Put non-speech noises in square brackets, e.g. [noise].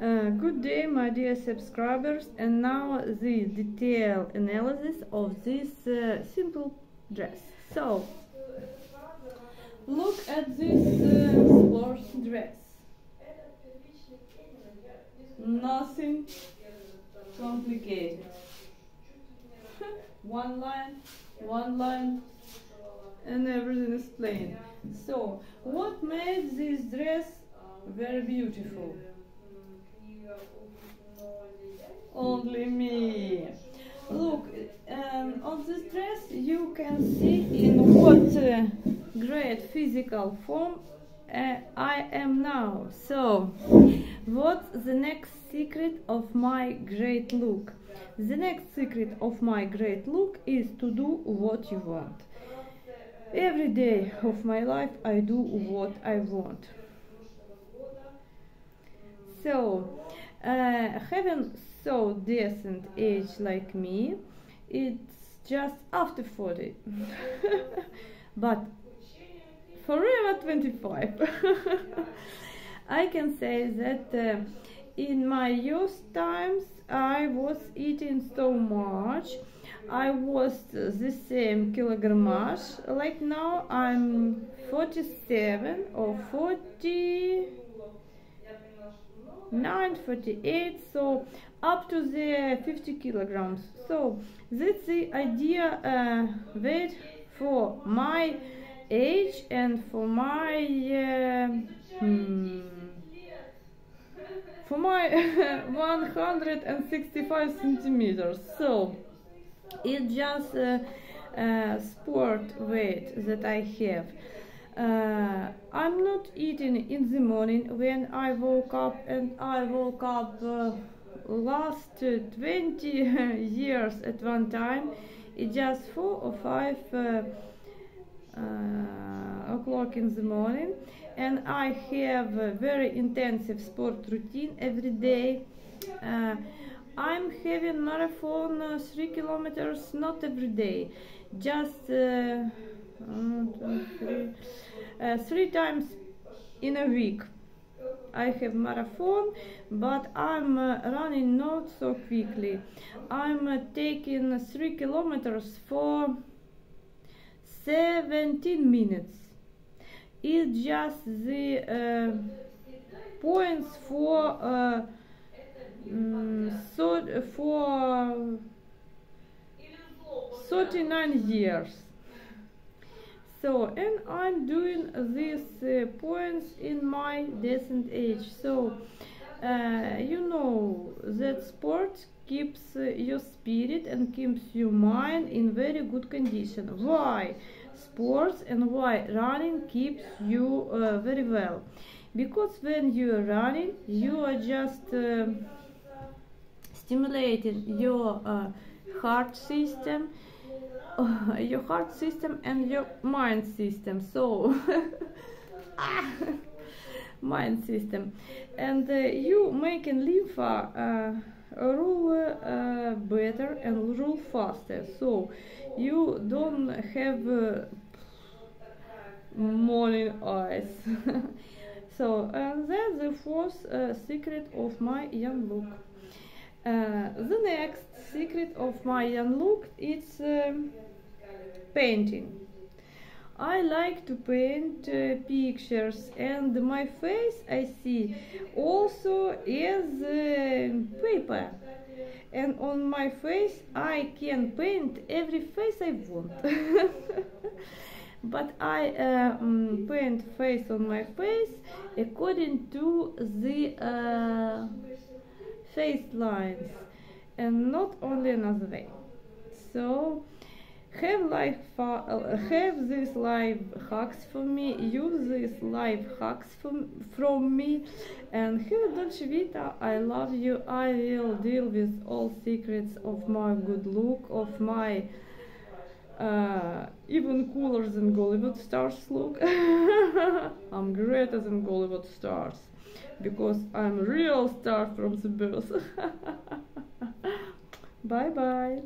Uh, good day, my dear subscribers, and now the detailed analysis of this uh, simple dress. So, look at this uh, sports dress. Nothing complicated. [laughs] one line, one line, and everything is plain. So, what made this dress very beautiful? Only me. Look, um, on this dress you can see in what uh, great physical form uh, I am now. So, what's the next secret of my great look? The next secret of my great look is to do what you want. Every day of my life I do what I want. So, uh, having so decent age like me, it's just after 40. [laughs] but forever 25. [laughs] I can say that uh, in my youth times I was eating so much. I was the same kilogramage. Like now I'm 47 or 40 948 so up to the 50 kilograms. So that's the idea uh, weight for my age and for my uh, hmm, for my [laughs] 165 centimeters. So it's just a, a sport weight that I have uh, I'm not eating in the morning. When I woke up and I woke up uh, last 20 [laughs] years at one time it's just 4 or 5 uh, uh, o'clock in the morning and I have a very intensive sport routine every day. Uh, I'm having marathon uh, 3 kilometers not every day just three, uh, three times in a week. I have marathon, but I'm uh, running not so quickly. I'm uh, taking three kilometers for 17 minutes. It's just the uh, points for uh, mm, so for 39 years so and I'm doing these uh, points in my decent age. So uh, you know that sport keeps uh, your spirit and keeps your mind in very good condition. Why? Sports and why? Running keeps you uh, very well. Because when you are running you are just uh, stimulating your uh, heart system [laughs] your heart system and your mind system so [laughs] mind system. And uh, you making lympha uh, rule uh, better and rule faster. So you don't have uh, morning eyes. [laughs] So and that's the fourth uh, secret of my young look the next secret of my look is um, painting. I like to paint uh, pictures and my face I see also is uh, paper and on my face I can paint every face I want [laughs] but I uh, um, paint face on my face according to the uh, face lines and not only another way so have life have these life hacks for me use these life hacks from, from me and have Dolce Vita I love you I will deal with all secrets of my good look of my uh, even cooler than Gollywood stars look. [laughs] I'm greater than Gollywood stars because I'm a real star from the birth. [laughs] Bye bye